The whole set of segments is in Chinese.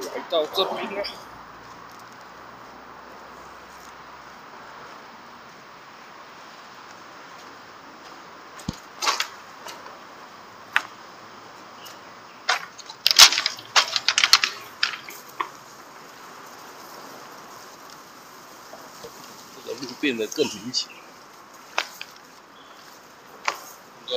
来到这边了。这个路变得更明显，应该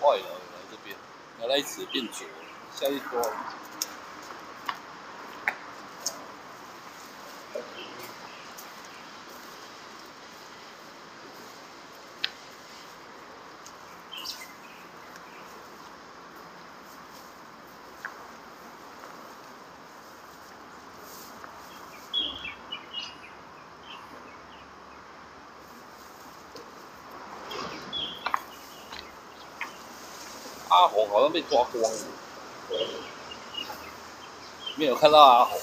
坏了，来这边，原来只变左，下一波。阿红好像被抓光了，没有看到阿红。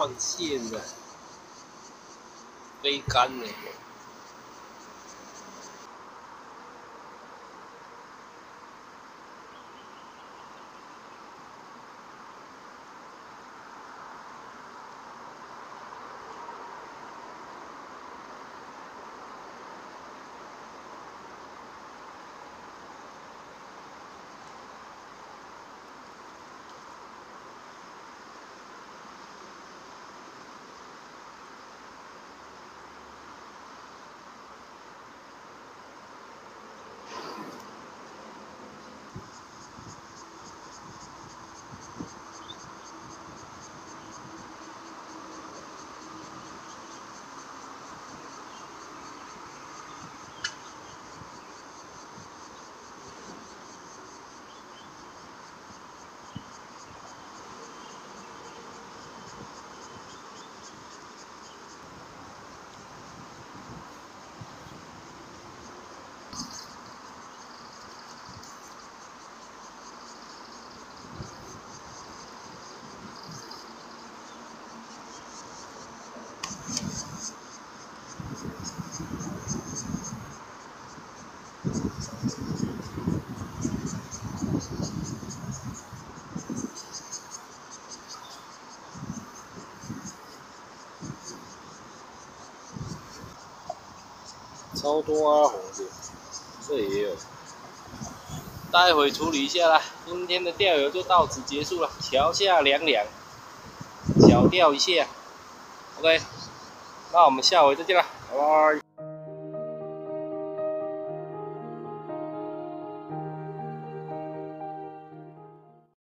换线了，飞竿呢。超多啊，红的，这也有。待会处理一下啦，今天的钓友就到此结束了。桥下凉凉，小钓一下，OK。那我们下回再见啦，拜拜。